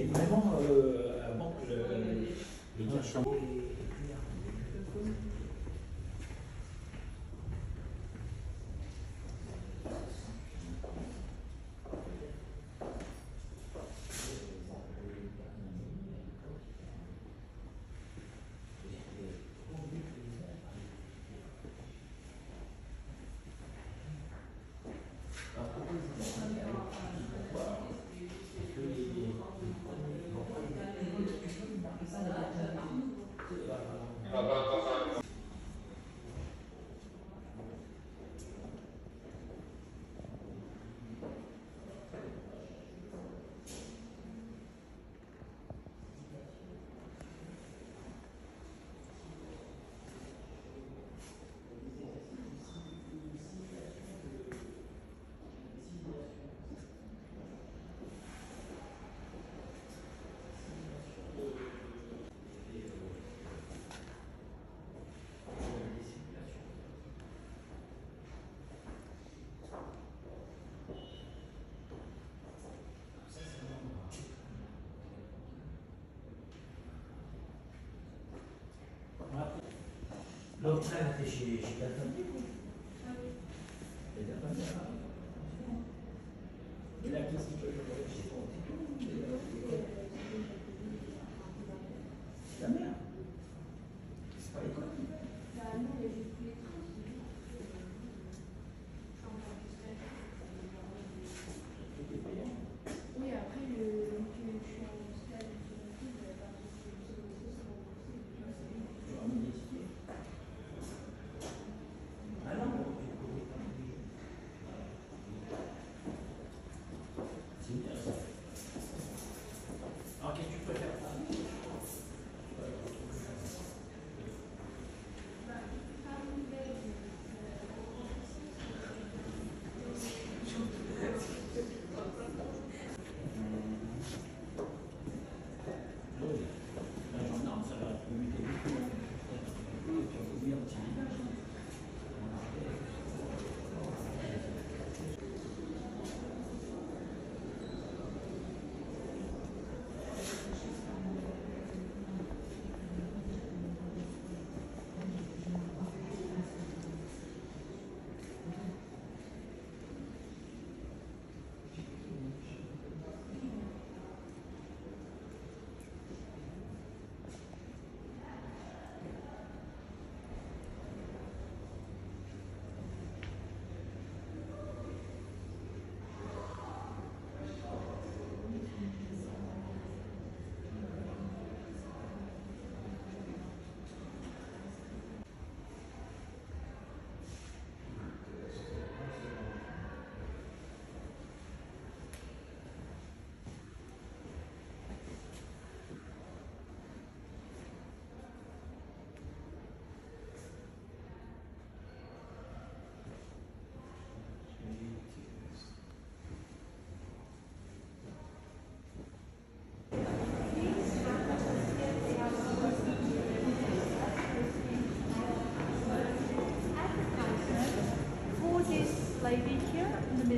est vraiment. Euh, avant, le, le, about observa, Teixeira,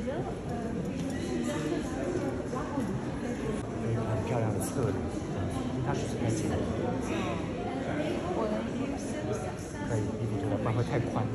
很漂亮的侧脸，它是开启的，可以一点就不然会太宽，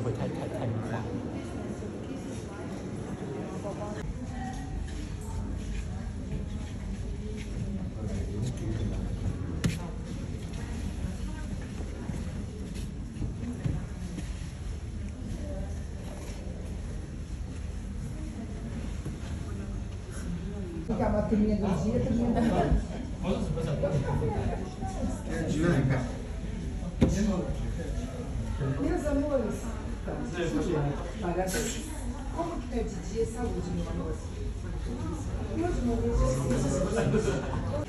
Fica a bateria do dia, da noite. Meus amores, como que é de dia saúde, meu amor? Meus amores, Pilar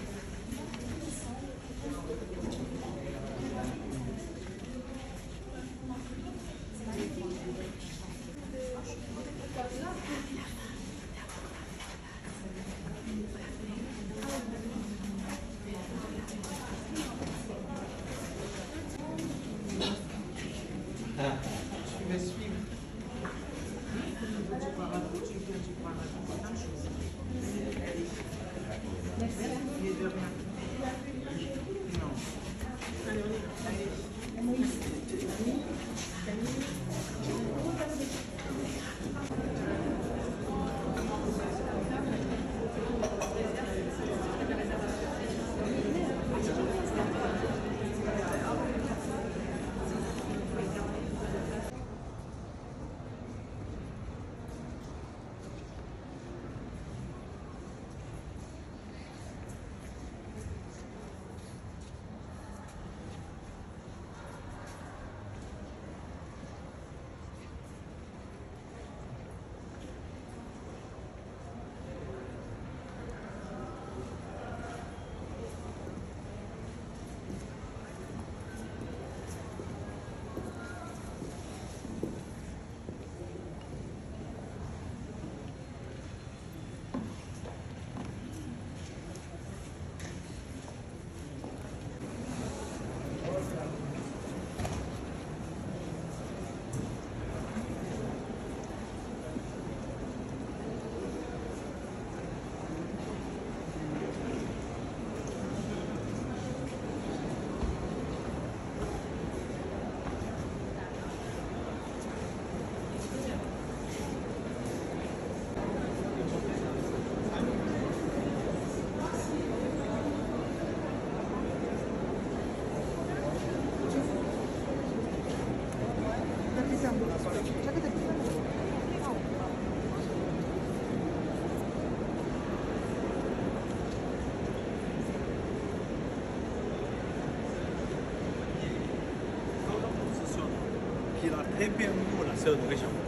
Sơn 小